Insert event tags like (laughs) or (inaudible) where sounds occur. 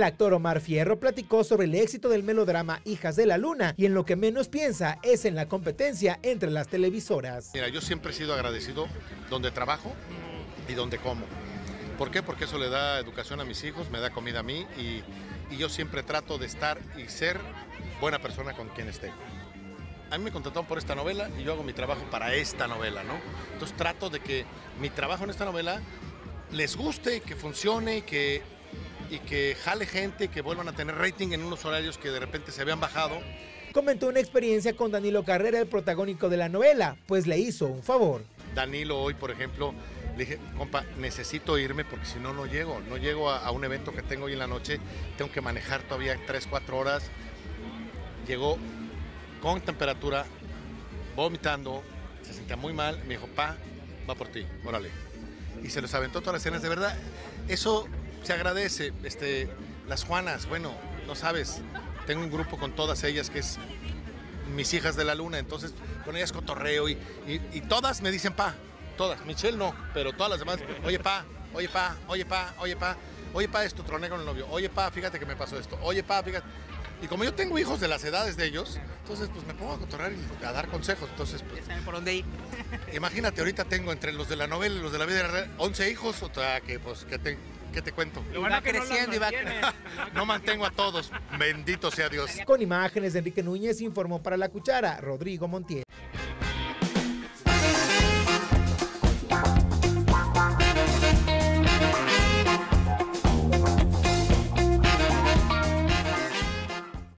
El actor Omar Fierro platicó sobre el éxito del melodrama Hijas de la Luna y en lo que menos piensa es en la competencia entre las televisoras. Mira, yo siempre he sido agradecido donde trabajo y donde como. ¿Por qué? Porque eso le da educación a mis hijos, me da comida a mí y, y yo siempre trato de estar y ser buena persona con quien esté. A mí me contrataron por esta novela y yo hago mi trabajo para esta novela, ¿no? Entonces trato de que mi trabajo en esta novela les guste que funcione que, y que jale gente, que vuelvan a tener rating en unos horarios que de repente se habían bajado. Comentó una experiencia con Danilo Carrera, el protagónico de la novela, pues le hizo un favor. Danilo hoy, por ejemplo, le dije, compa, necesito irme porque si no, no llego. No llego a, a, un evento que tengo hoy en la noche. Tengo que manejar todavía 3, 4 horas. Llegó con temperatura, vomitando, se sentía muy mal. Me dijo, pa, va por ti, órale. Y se los aventó todas las escenas. De verdad, eso se agradece. Este, las Juanas, bueno, no sabes. Tengo un grupo con todas ellas que es mis hijas de la luna. Entonces, con ellas cotorreo y, y, y todas me dicen, pa, todas. Michelle no, pero todas las demás, oye, pa, oye, pa, oye, pa, oye, pa, oye, pa, esto, troné con el novio, oye, pa, fíjate que me pasó esto, oye, pa, fíjate. Y como yo tengo hijos de las edades de ellos, entonces pues me pongo a cotorrear y a dar consejos. Entonces, pues, ya saben por dónde ir. imagínate, ahorita tengo entre los de la novela y los de la vida real 11 hijos, o sea, que pues, ¿qué te, qué te cuento? Va creciendo no y va (laughs) No mantengo a todos, bendito sea Dios. Con imágenes de Enrique Núñez informó para La Cuchara, Rodrigo Montiel.